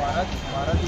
Bharat Bharat